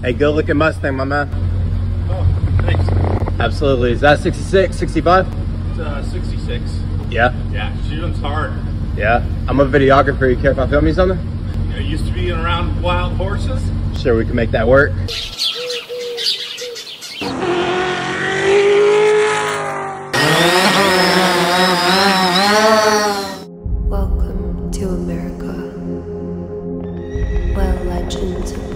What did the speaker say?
Hey, good looking Mustang, my man. Oh, thanks. Absolutely. Is that 66, 65? It's, uh, 66. Yeah? Yeah, shooting's hard. Yeah. I'm a videographer. You care if I film you something? You know, used to be around wild horses. Sure, we can make that work. Welcome to America, where legends